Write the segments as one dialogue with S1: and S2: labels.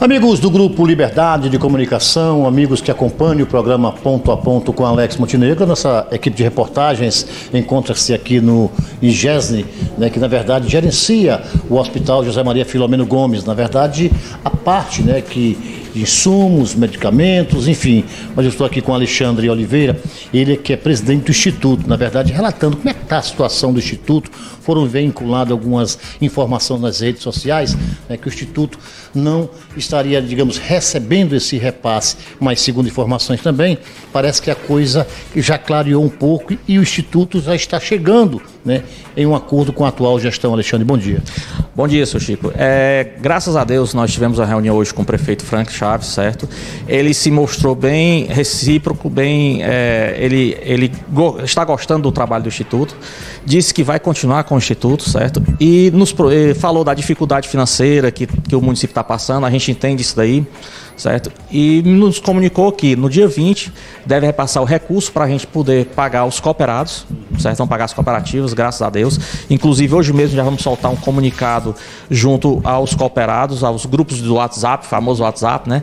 S1: Amigos do Grupo Liberdade de Comunicação, amigos que acompanham o programa Ponto a Ponto com Alex Montenegro, nossa equipe de reportagens encontra-se aqui no IGESNE, né, que na verdade gerencia o Hospital José Maria Filomeno Gomes, na verdade a parte né, que insumos, medicamentos, enfim. Mas eu estou aqui com Alexandre Oliveira, ele que é presidente do Instituto, na verdade, relatando como é que está a situação do Instituto. Foram vinculadas algumas informações nas redes sociais, né, que o Instituto não estaria, digamos, recebendo esse repasse, mas segundo informações também, parece que a coisa já clareou um pouco e o Instituto já está chegando né, em um acordo com a atual gestão. Alexandre, bom dia.
S2: Bom dia, seu Chico. É, graças a Deus, nós tivemos a reunião hoje com o prefeito Frank Chaves, certo? Ele se mostrou bem recíproco, bem. É, ele ele go está gostando do trabalho do Instituto, disse que vai continuar com o Instituto, certo? E nos falou da dificuldade financeira que, que o município está passando, a gente entende isso daí certo? E nos comunicou que no dia 20 deve repassar o recurso para a gente poder pagar os cooperados, certo? Vamos pagar as cooperativas, graças a Deus. Inclusive, hoje mesmo já vamos soltar um comunicado junto aos cooperados, aos grupos do WhatsApp, famoso WhatsApp, né?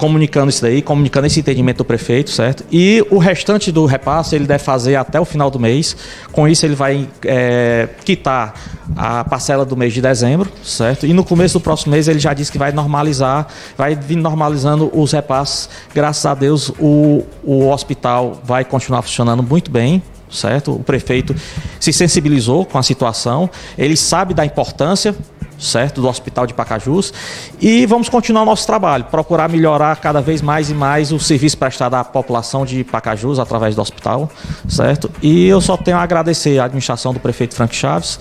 S2: Comunicando isso daí, comunicando esse entendimento do prefeito, certo? E o restante do repasse ele deve fazer até o final do mês. Com isso, ele vai é, quitar a parcela do mês de dezembro, certo? E no começo do próximo mês ele já disse que vai normalizar, vai vir normalizando os repasses. Graças a Deus, o, o hospital vai continuar funcionando muito bem, certo? O prefeito se sensibilizou com a situação, ele sabe da importância certo? Do Hospital de Pacajus. E vamos continuar o nosso trabalho, procurar melhorar cada vez mais e mais o serviço prestado à população de Pacajus através do hospital, certo? E eu só tenho a agradecer à administração do prefeito Frank Chaves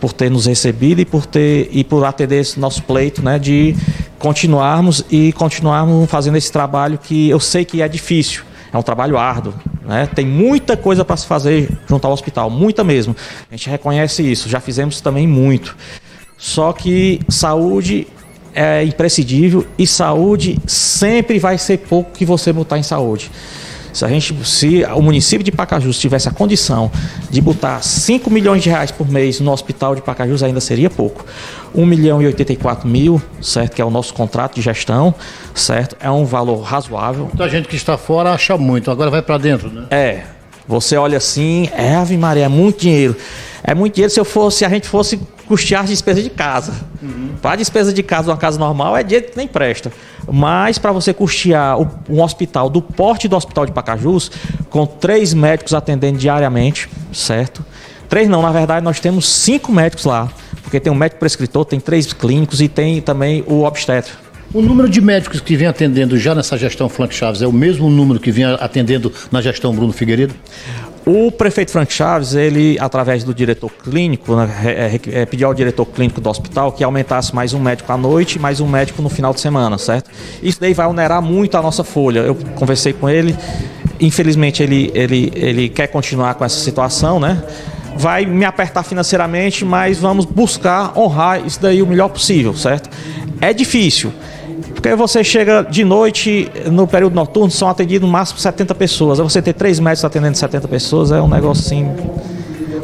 S2: por ter nos recebido e por ter e por atender esse nosso pleito, né, de continuarmos e continuarmos fazendo esse trabalho que eu sei que é difícil, é um trabalho árduo, né? Tem muita coisa para se fazer junto ao hospital, muita mesmo. A gente reconhece isso, já fizemos também muito. Só que saúde é imprescindível e saúde sempre vai ser pouco que você botar em saúde. Se a gente, se o município de Pacajus tivesse a condição de botar 5 milhões de reais por mês no hospital de Pacajus, ainda seria pouco. 1 milhão e 84 mil, certo? Que é o nosso contrato de gestão, certo? É um valor razoável.
S1: Muita gente que está fora acha muito, agora vai para dentro, né?
S2: É. Você olha assim, é Ave Maria, é muito dinheiro. É muito dinheiro se eu fosse, se a gente fosse custear as despesas de casa. Uhum. Para a despesa de casa, uma casa normal, é dinheiro que nem presta. Mas para você custear um hospital do porte do Hospital de Pacajus, com três médicos atendendo diariamente, certo? Três não, na verdade nós temos cinco médicos lá. Porque tem um médico prescritor, tem três clínicos e tem também o obstetra.
S1: O número de médicos que vem atendendo já nessa gestão Frank Chaves é o mesmo número que vinha atendendo na gestão Bruno Figueiredo?
S2: O prefeito Frank Chaves, ele, através do diretor clínico, né, é, é, pediu ao diretor clínico do hospital que aumentasse mais um médico à noite e mais um médico no final de semana, certo? Isso daí vai onerar muito a nossa folha. Eu conversei com ele, infelizmente ele, ele, ele quer continuar com essa situação, né? Vai me apertar financeiramente, mas vamos buscar honrar isso daí o melhor possível, certo? É difícil. Porque você chega de noite, no período noturno, são atendidos no máximo 70 pessoas. Aí você ter três médicos atendendo 70 pessoas é um negócio assim.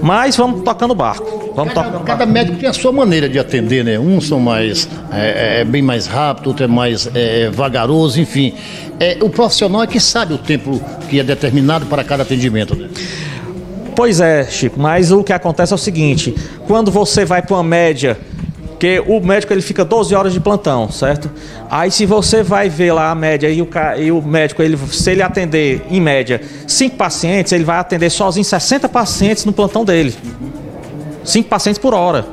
S2: Mas vamos tocando o barco. Vamos
S1: cada, tocando cada barco. médico tem a sua maneira de atender, né? Uns são mais é, é, é bem mais rápido, outro é mais é, vagaroso, enfim. É, o profissional é que sabe o tempo que é determinado para cada atendimento, né?
S2: Pois é, Chico, mas o que acontece é o seguinte: quando você vai para uma média porque o médico ele fica 12 horas de plantão, certo? Aí se você vai ver lá a média e o, e o médico, ele, se ele atender, em média, 5 pacientes, ele vai atender sozinho 60 pacientes no plantão dele. 5 pacientes por hora.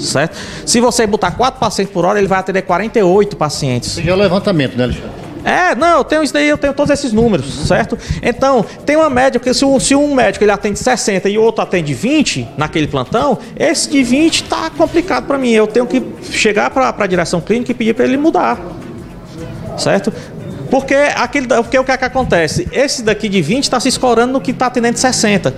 S2: Certo? Se você botar 4 pacientes por hora, ele vai atender 48 pacientes.
S1: Isso já é o levantamento, né, Alexandre?
S2: É, não, eu tenho isso daí, eu tenho todos esses números, certo? Então, tem uma média que se um, se um médico ele atende 60 e o outro atende 20 naquele plantão, esse de 20 tá complicado para mim. Eu tenho que chegar para a direção clínica e pedir para ele mudar. Certo? Porque, aquele, porque o que é que acontece? Esse daqui de 20 está se escorando no que está atendendo 60.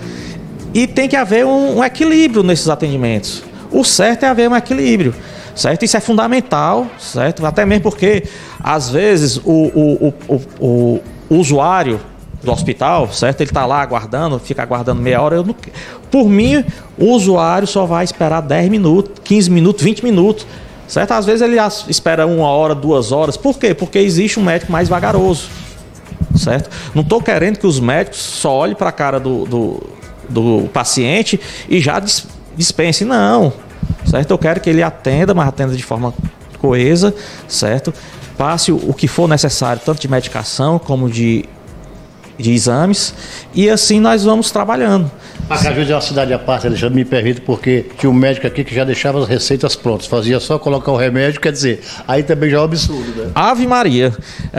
S2: E tem que haver um, um equilíbrio nesses atendimentos. O certo é haver um equilíbrio certo? Isso é fundamental, certo? Até mesmo porque, às vezes, o, o, o, o, usuário do hospital, certo? Ele está lá aguardando, fica aguardando meia hora. Não... Por mim, o usuário só vai esperar 10 minutos, 15 minutos, 20 minutos, certo? Às vezes ele espera uma hora, duas horas. Por quê? Porque existe um médico mais vagaroso, certo? Não estou querendo que os médicos só olhem para a cara do, do, do, paciente e já dispense. Não, certo? Eu quero que ele atenda, mas atenda de forma coesa, certo? Passe o que for necessário, tanto de medicação como de de exames e assim nós vamos trabalhando.
S1: Pacajus é uma cidade à parte, Alexandre, me permite, porque tinha um médico aqui que já deixava as receitas prontas, fazia só colocar o remédio, quer dizer, aí também já é um absurdo, né?
S2: Ave Maria.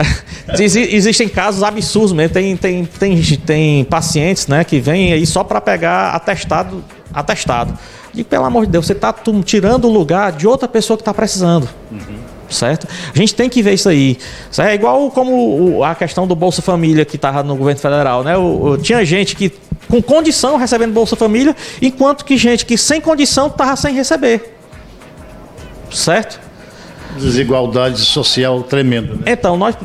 S2: Existem casos absurdos mesmo, tem, tem, tem, tem pacientes né, que vêm aí só para pegar atestado, atestado. E pelo amor de Deus, você está tirando o lugar de outra pessoa que está precisando. Uhum certo? A gente tem que ver isso aí. É igual como a questão do Bolsa Família que estava no governo federal, né? O, o, tinha gente que com condição recebendo Bolsa Família, enquanto que gente que sem condição estava sem receber. Certo?
S1: Desigualdade social tremenda. Né?
S2: Então, nós,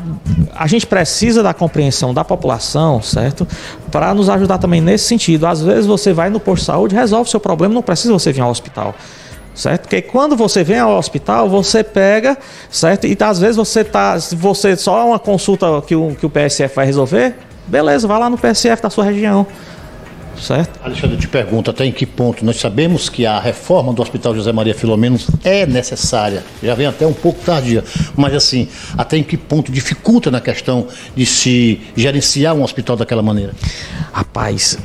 S2: a gente precisa da compreensão da população, certo? Para nos ajudar também nesse sentido. Às vezes você vai no posto de saúde, resolve o seu problema, não precisa você vir ao hospital certo? Porque quando você vem ao hospital, você pega, certo? E às vezes você tá, se você só uma consulta que o, que o PSF vai resolver, beleza, vai lá no PSF da sua região. Certo?
S1: Alexandre, eu te pergunto até em que ponto nós sabemos que a reforma do Hospital José Maria Filomeno é necessária, já vem até um pouco tardia, mas assim, até em que ponto dificulta na questão de se gerenciar um hospital daquela maneira?
S2: Rapaz,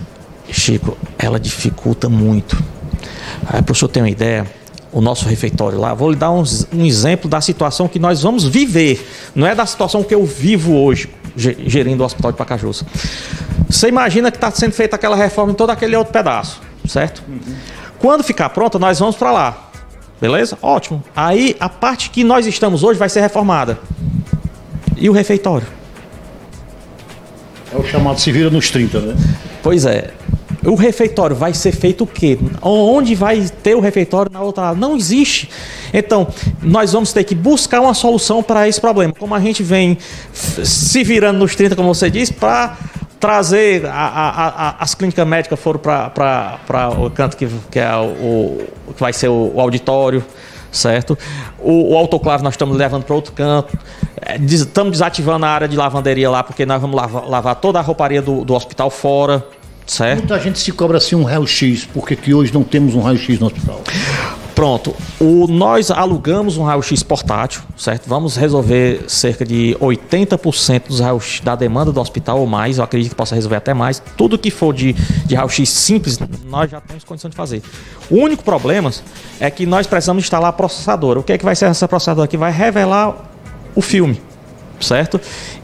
S2: Chico, ela dificulta muito. Para o senhor ter uma ideia, o nosso refeitório lá. Vou lhe dar um, um, exemplo da situação que nós vamos viver. Não é da situação que eu vivo hoje, gerindo o Hospital de Pacajus. Você imagina que está sendo feita aquela reforma em todo aquele outro pedaço, certo? Uhum. Quando ficar pronta, nós vamos para lá. Beleza? Ótimo. Aí a parte que nós estamos hoje vai ser reformada. E o refeitório?
S1: É o chamado se vira nos 30, né?
S2: Pois é. O refeitório vai ser feito o quê? Onde vai ter o refeitório na outra? Não existe. Então, nós vamos ter que buscar uma solução para esse problema. Como a gente vem se virando nos 30, como você disse, para trazer a, a, a, as clínicas médicas foram para o canto que, que, é o, que vai ser o, o auditório, certo? O, o, autoclave nós estamos levando para outro canto. É, estamos desativando a área de lavanderia lá, porque nós vamos lavar, lavar toda a rouparia do, do hospital fora. Certo.
S1: Muita gente se cobra assim um raio-x, porque que hoje não temos um raio-x no hospital.
S2: Pronto, o, nós alugamos um raio-x portátil, certo? Vamos resolver cerca de 80% dos raio da demanda do hospital ou mais, eu acredito que possa resolver até mais. Tudo que for de, de raio-x simples, nós já temos condição de fazer. O único problema é que nós precisamos instalar a processadora. O que é que vai ser essa processadora? Que vai revelar o filme, certo?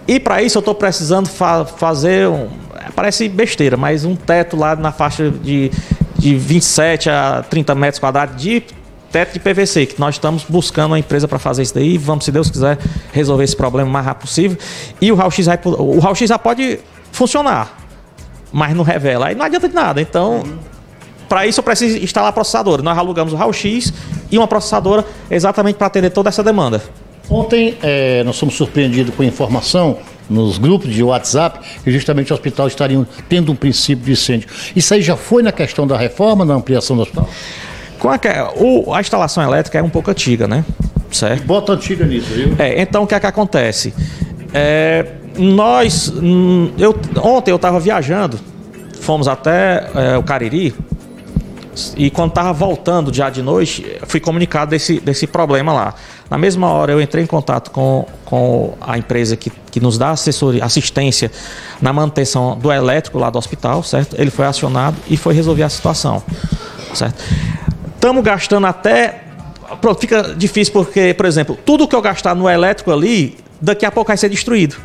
S2: E para isso eu estou precisando fa fazer um parece besteira, mas um teto lá na faixa de, de 27 a 30 metros quadrados de teto de PVC, que nós estamos buscando uma empresa para fazer isso daí. Vamos, se Deus quiser, resolver esse problema o mais rápido possível. E o raio-x o raio-x já pode funcionar, mas não revela. Aí não adianta de nada. Então, para isso eu preciso instalar a processadora. Nós alugamos o raio-x e uma processadora exatamente para atender toda essa demanda.
S1: Ontem é, nós fomos surpreendidos com a informação nos grupos de WhatsApp que justamente o hospital estaria tendo um princípio de incêndio. Isso aí já foi na questão da reforma, na ampliação do hospital?
S2: Com a, o, a instalação elétrica é um pouco antiga, né?
S1: Certo? Bota antiga nisso, viu?
S2: É, então o que é que acontece? É, nós, hum, eu, ontem eu estava viajando, fomos até é, o Cariri, e quando estava voltando já de noite, fui comunicado desse, desse problema lá. Na mesma hora eu entrei em contato com, com a empresa que, que nos dá assessoria, assistência na manutenção do elétrico lá do hospital, certo? Ele foi acionado e foi resolver a situação, certo? Estamos gastando até. Pronto, fica difícil porque, por exemplo, tudo que eu gastar no elétrico ali, daqui a pouco vai ser destruído.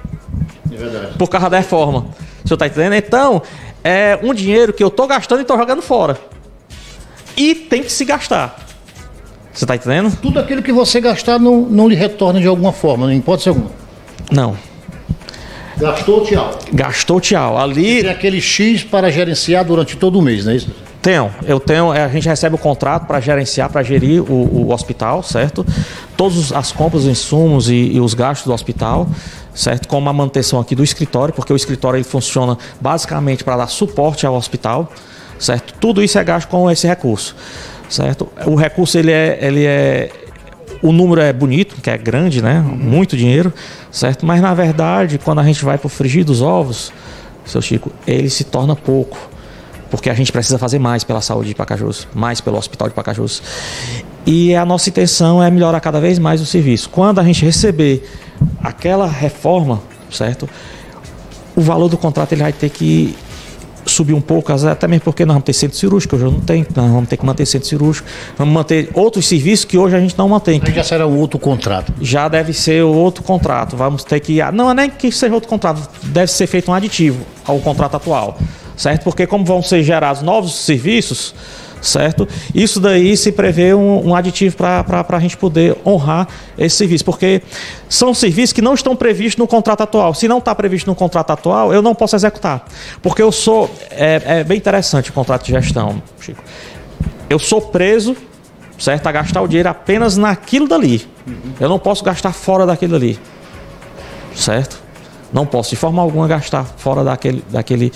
S2: É verdade. Por causa da reforma. O senhor está entendendo? Então, é um dinheiro que eu estou gastando e estou jogando fora. E tem que se gastar. Você está entendendo?
S1: Tudo aquilo que você gastar não, não lhe retorna de alguma forma, não importa se alguma.
S2: Não.
S1: Gastou, tchau.
S2: Gastou, tchau. Ali.
S1: tem aquele X para gerenciar durante todo o mês, não é isso?
S2: Tenho, eu tenho, é, a gente recebe o contrato para gerenciar, para gerir o, o, hospital, certo? Todas as compras, os insumos e, e, os gastos do hospital, certo? Com uma manutenção aqui do escritório, porque o escritório ele funciona basicamente para dar suporte ao hospital, certo? Tudo isso é gasto com esse recurso certo? O recurso ele é, ele é o número é bonito, que é grande, né? Muito dinheiro, certo? Mas na verdade, quando a gente vai para o frigir dos ovos, seu Chico, ele se torna pouco. Porque a gente precisa fazer mais pela saúde de Pacajus, mais pelo hospital de Pacajus. E a nossa intenção é melhorar cada vez mais o serviço. Quando a gente receber aquela reforma, certo? O valor do contrato ele vai ter que subir um pouco, até mesmo porque nós vamos ter centro cirúrgico, hoje não tem, nós vamos ter que manter centro cirúrgico, vamos manter outros serviços que hoje a gente não mantém.
S1: Aí já será outro contrato.
S2: Já deve ser outro contrato, vamos ter que, não é nem que seja outro contrato, deve ser feito um aditivo ao contrato atual, certo? Porque como vão ser gerados novos serviços, certo? Isso daí se prevê um, um aditivo para a gente poder honrar esse serviço, porque são serviços que não estão previstos no contrato atual. Se não está previsto no contrato atual, eu não posso executar, porque eu sou é, é bem interessante o contrato de gestão, Chico. Eu sou preso, certo, a gastar o dinheiro apenas naquilo dali. Eu não posso gastar fora daquilo ali, certo? Não posso de forma alguma gastar fora daquele, daquele,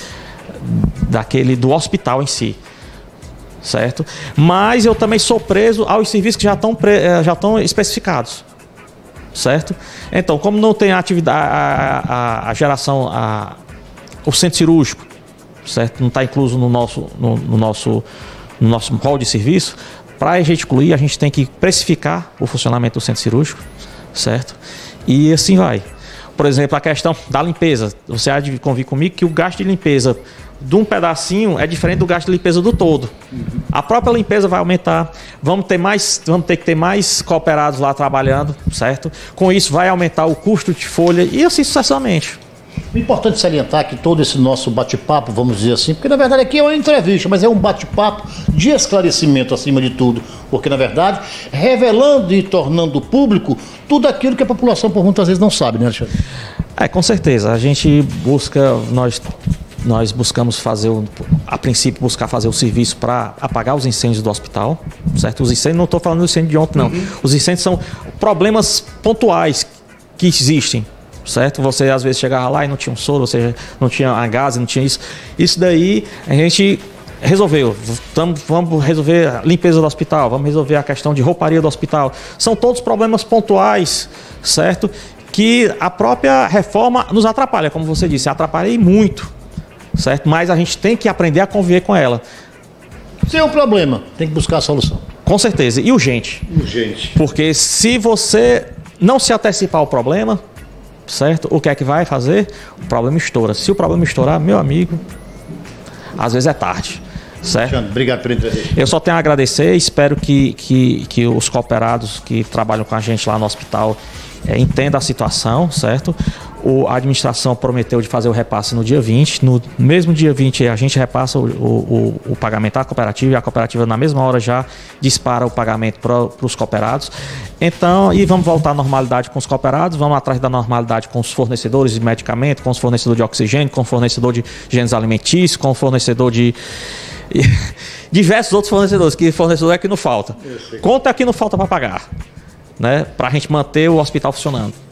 S2: daquele do hospital em si certo? Mas eu também sou preso aos serviços que já estão, eh, já estão especificados, certo? Então, como não tem a atividade, a, a, a geração, a, o centro cirúrgico, certo? Não está incluso no nosso, no, no, nosso, no nosso rol de serviço. Para a gente incluir, a gente tem que precificar o funcionamento do centro cirúrgico, certo? E assim vai. Por exemplo, a questão da limpeza. Você há de convir comigo que o gasto de limpeza de um pedacinho é diferente do gasto de limpeza do todo. A própria limpeza vai aumentar, vamos ter mais, vamos ter que ter mais cooperados lá trabalhando, certo? Com isso vai aumentar o custo de folha e assim sucessivamente.
S1: É importante salientar que todo esse nosso bate-papo, vamos dizer assim, porque na verdade aqui é uma entrevista, mas é um bate-papo de esclarecimento acima de tudo, porque na verdade revelando e tornando público tudo aquilo que a população por muitas vezes não sabe, né, Alexandre?
S2: É, com certeza. A gente busca, nós nós buscamos fazer, o, a princípio, buscar fazer o serviço para apagar os incêndios do hospital, certo? Os incêndios, não estou falando do incêndio de ontem, não. Uhum. Os incêndios são problemas pontuais que existem, certo? Você às vezes chegava lá e não tinha um soro, ou seja, não tinha a gás, não tinha isso. Isso daí a gente resolveu. Tamo, vamos resolver a limpeza do hospital, vamos resolver a questão de rouparia do hospital. São todos problemas pontuais, certo? Que a própria reforma nos atrapalha, como você disse, atrapalha muito certo? Mas a gente tem que aprender a conviver com ela.
S1: Se é um problema, tem que buscar a solução.
S2: Com certeza. E urgente.
S1: Urgente.
S2: Porque se você não se antecipar ao problema, certo? O que é que vai fazer? O problema estoura. Se o problema estourar, meu amigo, às vezes é tarde. Certo?
S1: Obrigado pela entrevista.
S2: Eu só tenho a agradecer, espero que, que, que os cooperados que trabalham com a gente lá no hospital é, entendam a situação, certo? O, a administração prometeu de fazer o repasse no dia 20. No mesmo dia 20, a gente repassa o, o, o pagamento à cooperativa e a cooperativa, na mesma hora, já dispara o pagamento para os cooperados. Então, e vamos voltar à normalidade com os cooperados, vamos atrás da normalidade com os fornecedores de medicamento, com os fornecedores de oxigênio, com o fornecedor de gêneros alimentícios, com o fornecedor de. diversos outros fornecedores, que fornecedor é que não falta. Conta que não falta para pagar, né? Para a gente manter o hospital funcionando.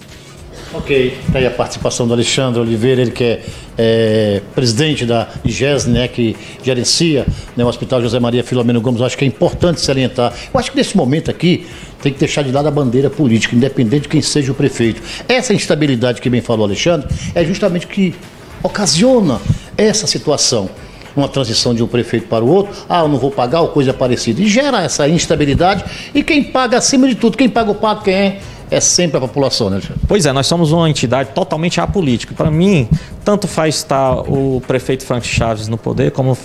S1: Ok, está aí a participação do Alexandre Oliveira, ele que é, é presidente da IGES, né, que gerencia né, o Hospital José Maria Filomeno Gomes. Eu acho que é importante salientar. Eu acho que nesse momento aqui tem que deixar de lado a bandeira política, independente de quem seja o prefeito. Essa instabilidade que bem falou Alexandre é justamente o que ocasiona essa situação uma transição de um prefeito para o outro, ah, eu não vou pagar ou coisa parecida. E gera essa instabilidade. E quem paga acima de tudo, quem paga o pato, quem é? É sempre a população, né, Alexandre?
S2: Pois é, nós somos uma entidade totalmente apolítica. Para mim, tanto faz estar o prefeito Frank Chaves no poder como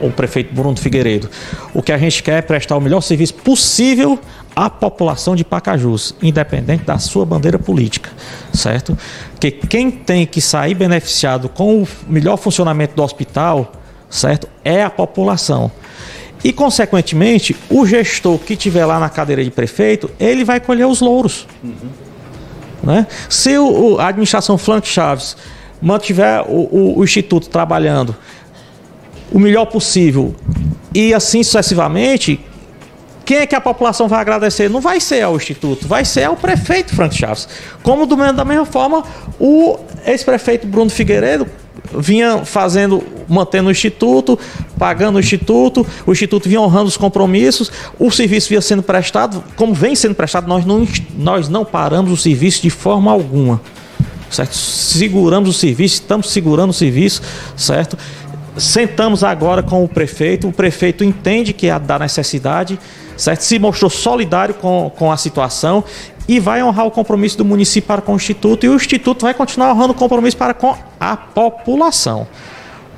S2: o prefeito Bruno Figueiredo. O que a gente quer é prestar o melhor serviço possível à população de Pacajus, independente da sua bandeira política, certo? Que quem tem que sair beneficiado com o melhor funcionamento do hospital, certo, é a população. E, consequentemente, o gestor que tiver lá na cadeira de prefeito, ele vai colher os louros. Uhum. Né? Se o, a administração Flank Chaves mantiver o, o, o Instituto trabalhando o melhor possível e assim sucessivamente, quem é que a população vai agradecer? Não vai ser ao Instituto, vai ser ao prefeito Frank Chaves. Como do, da mesma forma, o ex-prefeito Bruno Figueiredo vinha fazendo mantendo o Instituto, pagando o Instituto, o Instituto vinha honrando os compromissos, o serviço vinha sendo prestado, como vem sendo prestado, nós não, nós não paramos o serviço de forma alguma. Certo? Seguramos o serviço, estamos segurando o serviço, certo? Sentamos agora com o prefeito, o prefeito entende que é da necessidade, certo? Se mostrou solidário com, com a situação e vai honrar o compromisso do município para com o Instituto e o Instituto vai continuar honrando o compromisso para com a população.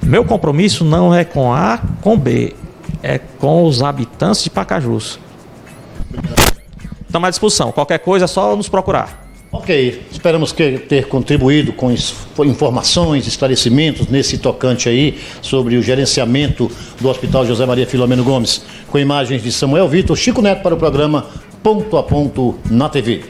S2: Meu compromisso não é com A, com B, é com os habitantes de Pacajus. Estamos à disposição. Qualquer coisa é só nos procurar.
S1: Ok, esperamos que ter contribuído com informações, esclarecimentos nesse tocante aí sobre o gerenciamento do Hospital José Maria Filomeno Gomes, com imagens de Samuel Vitor, Chico Neto para o programa Ponto a Ponto na TV.